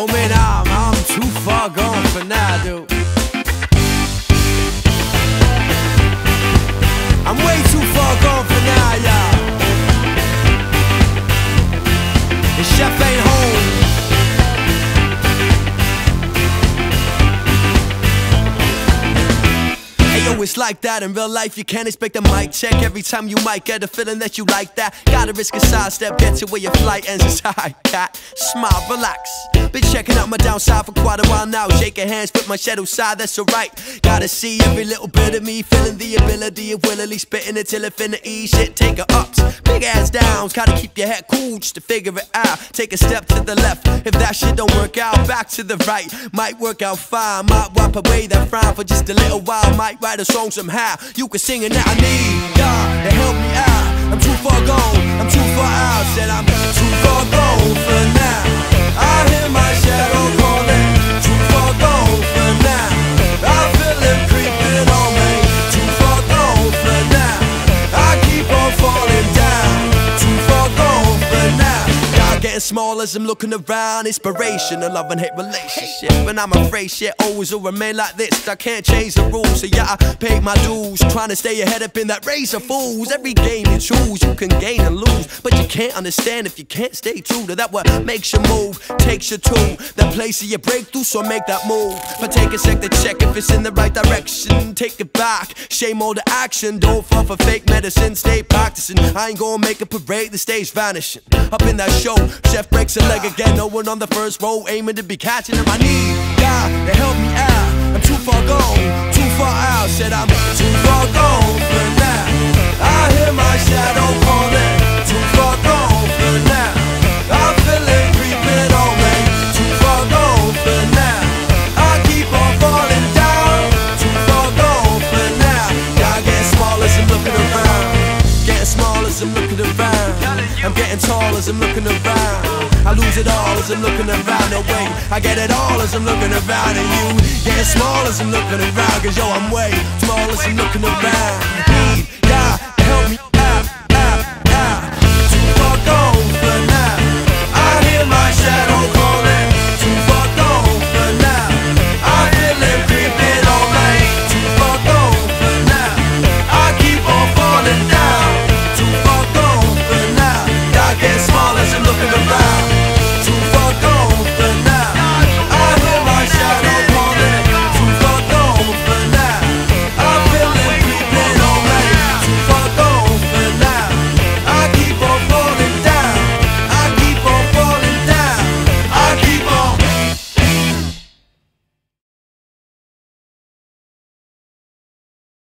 Oh, now, dude. I'm way too far gone for now, y'all. The chef ain't home. Yo, it's like that in real life. You can't expect a mic check every time you might get a feeling that you like that. Gotta risk a sidestep, get to where your flight ends. It's high, cat. Smile, relax. Been checking out my downside for quite a while now. Shaking hands with my shadow side, that's alright. Gotta see every little bit of me, feeling the ability of willingly spitting it till infinity. Shit, take a ups, big ass downs. Gotta keep your head cool just to figure it out. Take a step to the left. If that shit don't work out, back to the right. Might work out fine. Might wipe away that frown for just a little while. Might write a song somehow. You can sing it now. I need God to help me out. I'm too far gone. I'm too far out. Said I'm too far gone getting small as I'm looking around. Inspiration, a love and hate relationship. And I'm afraid shit always will remain like this. I can't change the rules, so yeah, I paid my dues. Trying to stay ahead up in that race of fools. Every game you choose, you can gain and lose. But you can't understand if you can't stay true to that. What makes you move, takes you to that place of your breakthrough, so make that move. But take a sec to check if it's in the right direction. Take it back, shame all the action. Don't fall for fake medicine, stay practicing. I ain't gonna make a parade, the stage vanishing. Up in that show, chef breaks a leg again. No one on the first row aiming to be catching him. I need God to help me out. I'm too far gone, too far out. Said I'm too far gone tall as I'm looking around. I lose it all as I'm looking around. No way, I get it all as I'm looking around. And you getting small as I'm looking around. Cause yo, I'm way small as I'm looking around.